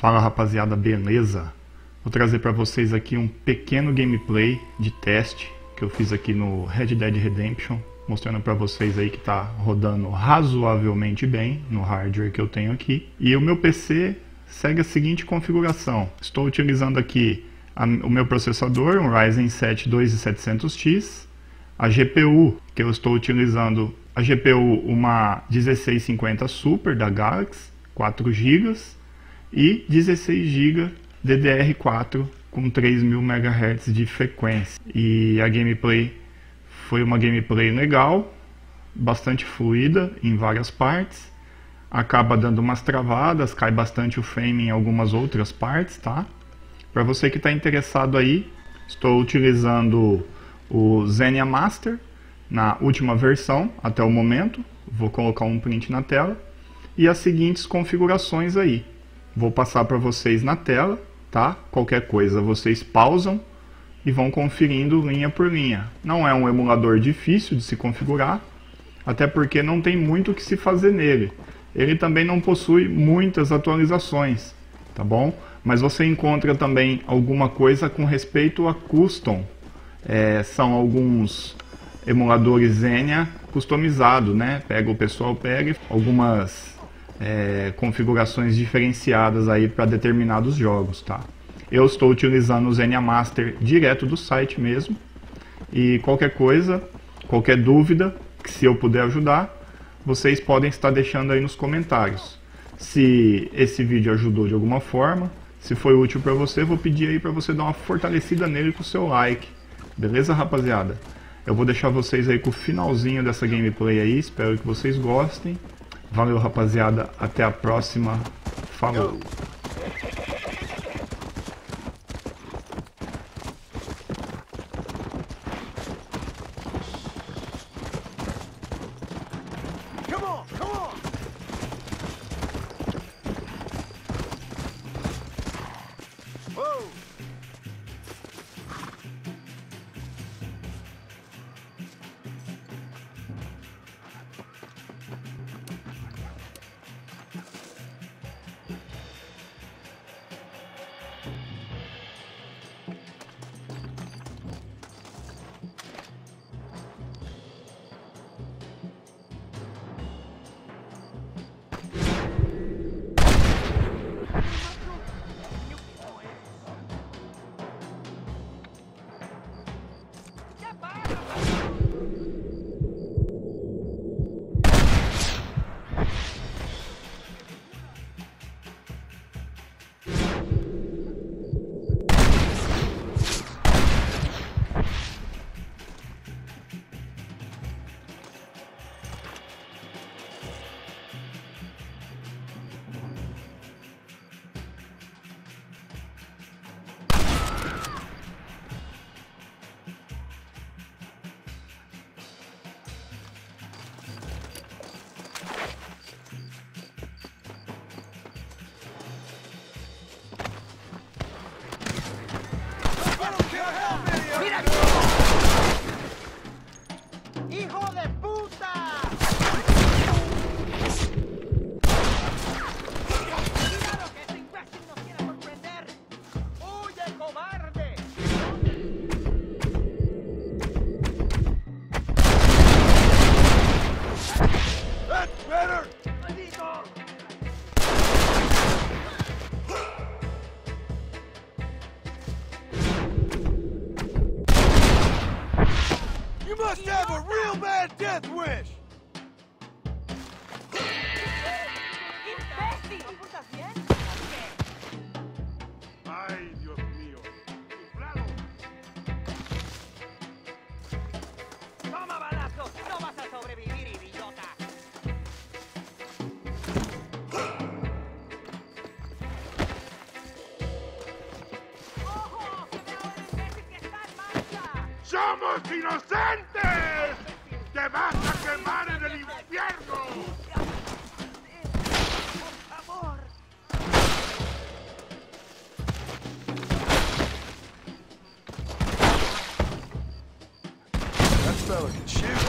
Fala rapaziada, beleza? Vou trazer para vocês aqui um pequeno gameplay de teste que eu fiz aqui no Red Dead Redemption, mostrando para vocês aí que está rodando razoavelmente bem no hardware que eu tenho aqui. E o meu PC segue a seguinte configuração. Estou utilizando aqui a, o meu processador, um Ryzen 7 2700X, a GPU que eu estou utilizando, a GPU uma 1650 Super da Galaxy, 4 GB e 16 GB DDR4 com 3000 MHz de frequência. E a gameplay foi uma gameplay legal, bastante fluida em várias partes. Acaba dando umas travadas, cai bastante o frame em algumas outras partes, tá? Para você que está interessado aí, estou utilizando o Xenia Master na última versão até o momento. Vou colocar um print na tela. E as seguintes configurações aí. Vou passar para vocês na tela, tá? Qualquer coisa vocês pausam e vão conferindo linha por linha. Não é um emulador difícil de se configurar, até porque não tem muito o que se fazer nele. Ele também não possui muitas atualizações, tá bom? Mas você encontra também alguma coisa com respeito a custom. É, são alguns emuladores Xenia customizados, né? Pega o pessoal pega algumas é, configurações diferenciadas aí para determinados jogos, tá? Eu estou utilizando o Xenia Master direto do site mesmo. E qualquer coisa, qualquer dúvida, que se eu puder ajudar, vocês podem estar deixando aí nos comentários. Se esse vídeo ajudou de alguma forma, se foi útil para você, vou pedir aí para você dar uma fortalecida nele com o seu like. Beleza, rapaziada? Eu vou deixar vocês aí com o finalzinho dessa gameplay aí, espero que vocês gostem. Valeu, rapaziada. Até a próxima. Falou. Must have a real bad death wish! Ay, Look at.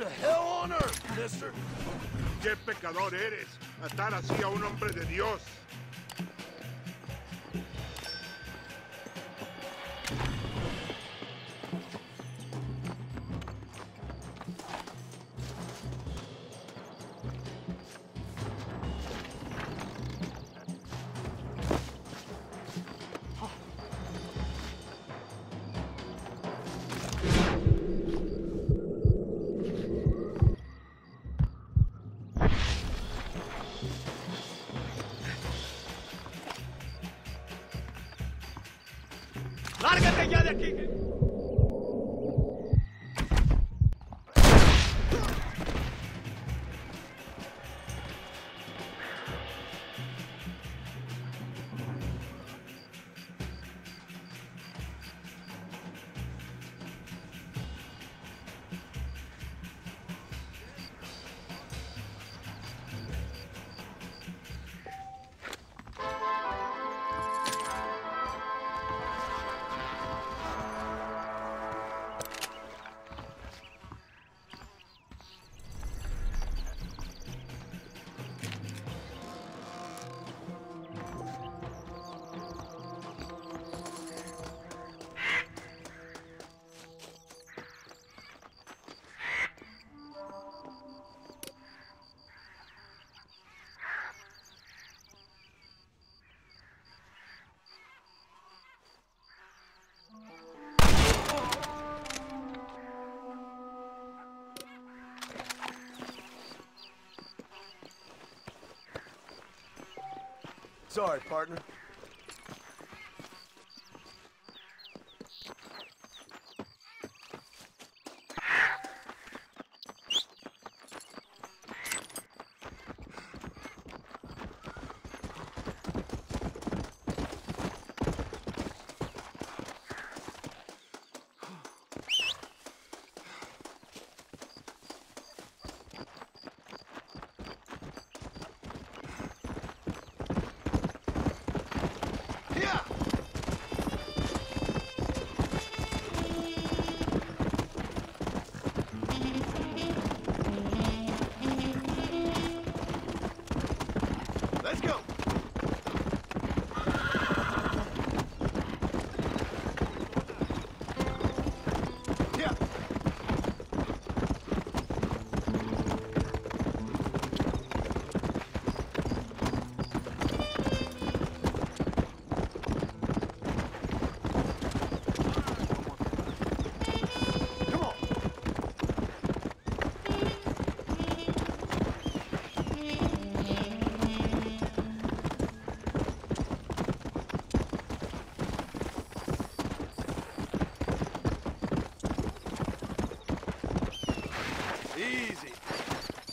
To hell on earth, mister. ¡Qué pecador eres! Matar así a un hombre de Dios. कार्यकर्ता याद रखेंगे Sorry, partner.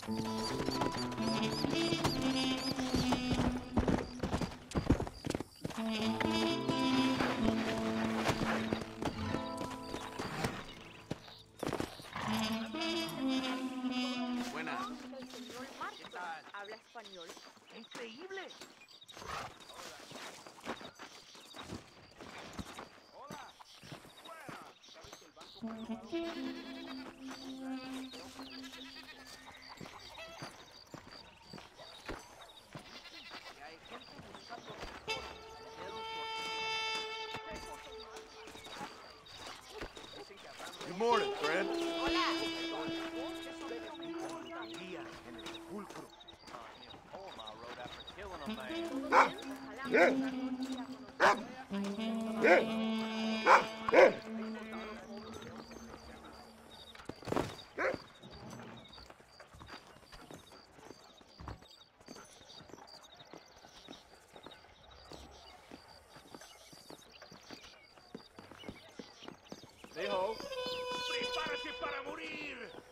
Buenas. El señor habla español. Increíble. Hola. Hola. ¿Sabes que el banco... Good morning, friend. Hey ho. ¡Prepárate para morir!